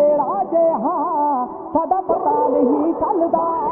ਤੇਰਾ ਜੇ ਹਾਂ ਸਾਡਾ ਪਤਾ ਨਹੀਂ ਕੱਲ ਦਾ